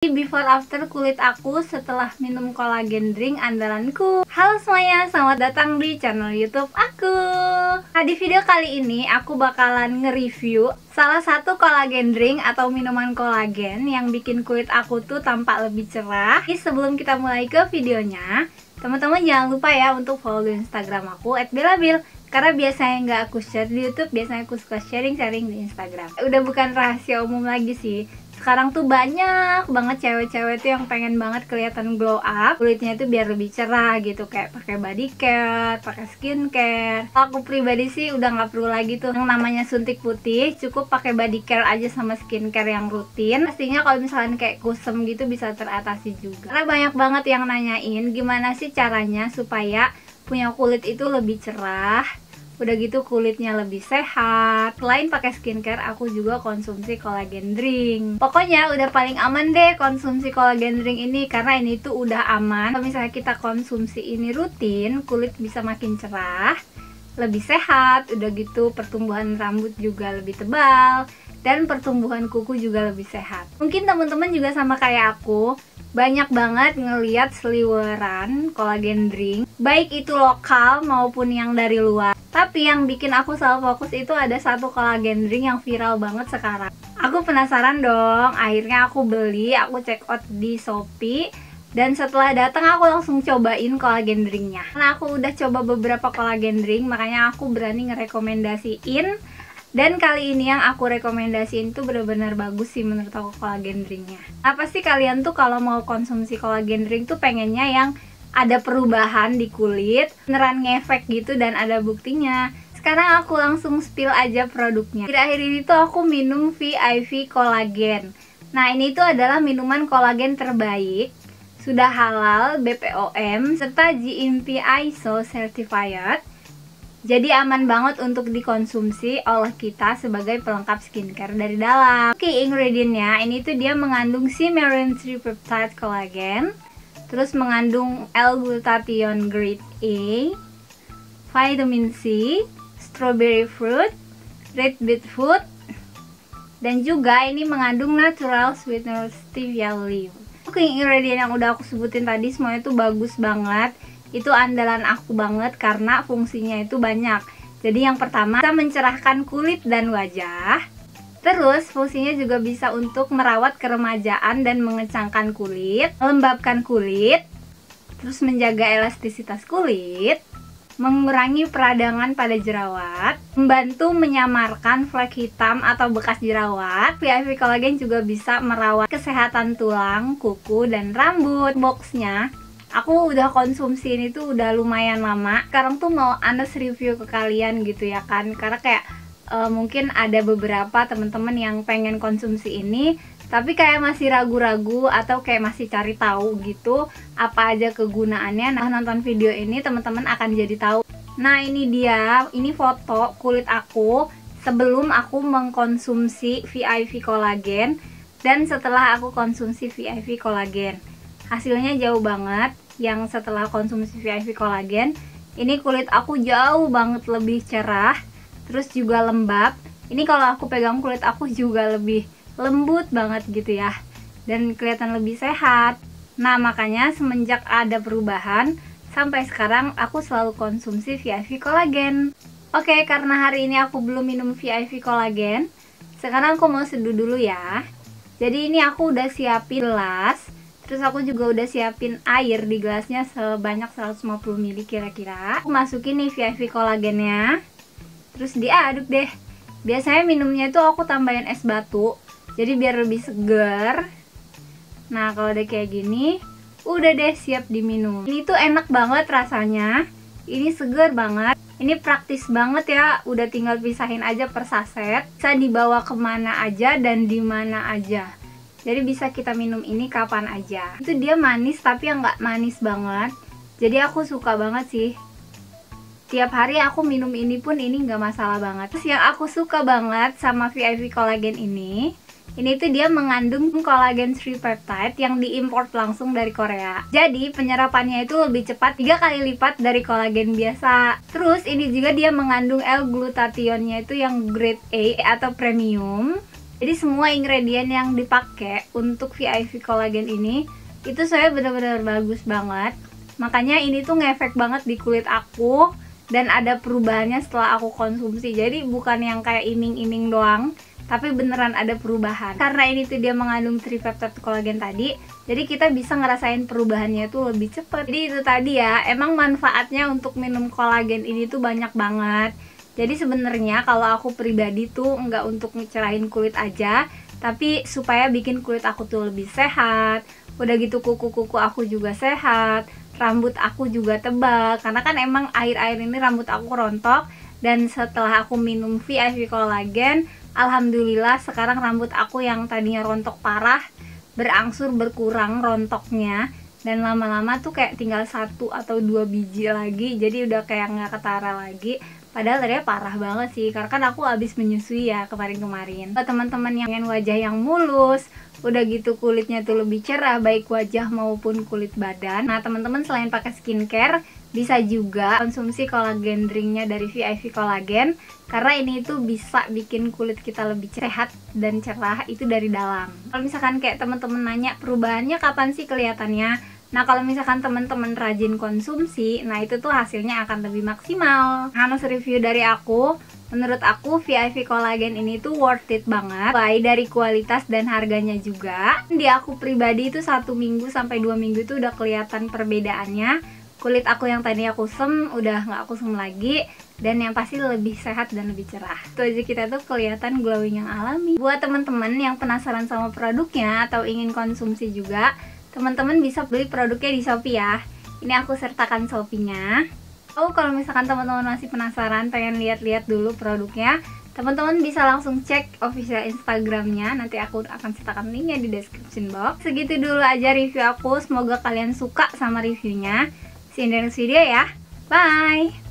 Before after kulit aku setelah minum kolagen drink andalanku. Halo semuanya, selamat datang di channel youtube aku. Nah di video kali ini aku bakalan nge-review Salah satu kolagen drink atau minuman kolagen Yang bikin kulit aku tuh tampak lebih cerah. Jadi sebelum kita mulai ke videonya Teman-teman jangan lupa ya untuk follow instagram aku @belabil karena biasanya nggak aku share di YouTube, biasanya aku suka sharing-sharing di Instagram. Udah bukan rahasia umum lagi sih, sekarang tuh banyak banget cewek-cewek tuh yang pengen banget kelihatan glow up. Kulitnya tuh biar lebih cerah gitu kayak pakai body care pakai skincare. Aku pribadi sih udah nggak perlu lagi tuh. Yang namanya suntik putih cukup pakai body care aja sama skincare yang rutin. Pastinya kalau misalnya kayak kusem gitu bisa teratasi juga. Karena banyak banget yang nanyain gimana sih caranya supaya punya kulit itu lebih cerah udah gitu kulitnya lebih sehat. Selain pakai skincare aku juga konsumsi kolagen drink. Pokoknya udah paling aman deh konsumsi kolagen drink ini karena ini tuh udah aman. Kalau misalnya kita konsumsi ini rutin kulit bisa makin cerah lebih sehat. Udah gitu pertumbuhan rambut juga lebih tebal dan pertumbuhan kuku juga lebih sehat. Mungkin teman-teman juga sama kayak aku banyak banget ngeliat seliweran kolagen drink baik itu lokal maupun yang dari luar. Tapi yang bikin aku selalu fokus itu ada satu kolagen drink yang viral banget sekarang. Aku penasaran dong, akhirnya aku beli, aku check out di Shopee. Dan setelah datang aku langsung cobain kolagen drinknya. Karena aku udah coba beberapa kolagen drink Makanya aku berani ngerekomendasiin Dan kali ini yang aku rekomendasiin tuh bener-bener bagus sih menurut aku kolagen drinknya Apa sih kalian tuh kalau mau konsumsi kolagen drink tuh pengennya yang ada perubahan di kulit beneran ngefek gitu dan ada buktinya. Sekarang aku langsung spill aja produknya. Akhir-akhir ini tuh aku minum VIV Collagen nah ini tuh adalah minuman kolagen terbaik. Sudah halal BPOM serta GMP ISO certified jadi aman banget untuk dikonsumsi oleh kita sebagai pelengkap skincare dari dalam Oke ingredientnya ini tuh dia mengandung si Marine Peptide Collagen Terus mengandung L-glutathione grade A, vitamin C, strawberry fruit, red beet food, dan juga ini mengandung natural sweetener stevia leaf. Oke, ingredient yang udah aku sebutin tadi semuanya itu bagus banget. Itu andalan aku banget karena fungsinya itu banyak. Jadi yang pertama, kita mencerahkan kulit dan wajah. Terus fungsinya juga bisa untuk merawat keremajaan dan mengecangkan kulit, melembabkan kulit, terus menjaga elastisitas kulit, mengurangi peradangan pada jerawat, membantu menyamarkan flek hitam atau bekas jerawat. VIV Collagen juga bisa merawat kesehatan tulang, kuku, dan rambut. Boxnya aku udah konsumsi ini tuh udah lumayan lama. Sekarang tuh mau Anes review ke kalian gitu ya kan, karena kayak uh, mungkin ada beberapa teman-teman yang pengen konsumsi ini tapi kayak masih ragu-ragu atau kayak masih cari tahu gitu apa aja kegunaannya. Nah nonton video ini teman-teman akan jadi tahu. Nah ini dia. Ini foto kulit aku sebelum aku mengkonsumsi VIV kolagen dan setelah aku konsumsi VIV kolagen hasilnya jauh banget yang setelah konsumsi VIV kolagen. Ini kulit aku jauh banget lebih cerah terus juga lembab. Ini kalau aku pegang kulit aku juga lebih lembut banget gitu ya dan kelihatan lebih sehat. Nah makanya semenjak ada perubahan sampai sekarang aku selalu konsumsi VIV kolagen. Oke karena hari ini aku belum minum VIV kolagen sekarang aku mau seduh dulu ya. Jadi ini aku udah siapin gelas terus aku juga udah siapin air di gelasnya sebanyak 150 ml kira-kira. Aku masukin nih VIV kolagennya. Terus diaduk deh. Biasanya minumnya itu aku tambahin es batu jadi biar lebih segar nah kalau udah kayak gini udah deh siap diminum. Ini tuh enak banget rasanya. Ini segar banget. Ini praktis banget ya. Udah tinggal pisahin aja per saset. Bisa dibawa ke mana aja dan di mana aja jadi bisa kita minum ini kapan aja. Itu dia manis tapi yang nggak manis banget. Jadi aku suka banget sih. Tiap hari aku minum ini pun ini nggak masalah banget. Terus yang aku suka banget sama VIV Collagen ini ini tuh dia mengandung kolagen 3 peptide yang diimport langsung dari Korea. Jadi penyerapannya itu lebih cepat tiga kali lipat dari kolagen biasa. Terus ini juga dia mengandung L-glutathione itu yang grade A atau premium Jadi semua ingredient yang dipakai untuk VIP kolagen ini itu saya benar-benar bagus banget. Makanya ini tuh ngefek banget di kulit aku dan ada perubahannya setelah aku konsumsi. Jadi bukan yang kayak iming-iming doang, tapi beneran ada perubahan karena ini tuh dia mengandung tripeptide kolagen tadi jadi kita bisa ngerasain perubahannya tuh lebih cepat jadi itu tadi ya emang manfaatnya untuk minum kolagen ini tuh banyak banget jadi sebenarnya kalau aku pribadi tuh nggak untuk ngecerahin kulit aja tapi supaya bikin kulit aku tuh lebih sehat. Udah gitu kuku-kuku aku juga sehat rambut aku juga tebal. Karena kan emang air-air ini rambut aku rontok dan setelah aku minum VIP kolagen Alhamdulillah sekarang rambut aku yang tadinya rontok parah berangsur berkurang rontoknya. Dan lama-lama tuh kayak tinggal satu atau dua biji lagi jadi udah kayak nggak ketara lagi padahal tadinya parah banget sih karena kan aku habis menyusui ya kemarin-kemarin. Teman-teman yang ingin wajah yang mulus udah gitu kulitnya tuh lebih cerah baik wajah maupun kulit badan. Nah teman-teman selain pakai skincare bisa juga konsumsi kolagen drinknya dari VIP Kolagen karena ini itu bisa bikin kulit kita lebih sehat dan cerah itu dari dalam. Kalau misalkan kayak teman-teman nanya perubahannya kapan sih kelihatannya Nah kalau misalkan teman-teman rajin konsumsi, nah itu tuh hasilnya akan lebih maksimal. Harus review dari aku, menurut aku VIP Collagen ini tuh worth it banget. Baik dari kualitas dan harganya juga. Di aku pribadi itu satu minggu sampai dua minggu itu udah kelihatan perbedaannya. Kulit aku yang tadi aku sem udah nggak aku sem lagi dan yang pasti lebih sehat dan lebih cerah. Itu aja kita tuh kelihatan glowing yang alami. Buat teman-teman yang penasaran sama produknya atau ingin konsumsi juga, teman-teman bisa beli produknya di Shopee ya. Ini aku sertakan Shopee-nya. Oh kalau misalkan teman-teman masih penasaran pengen lihat-lihat dulu produknya teman-teman bisa langsung cek official Instagramnya. Nanti aku akan sertakan linknya di description box. Segitu dulu aja review aku. Semoga kalian suka sama reviewnya. See you next video ya. Bye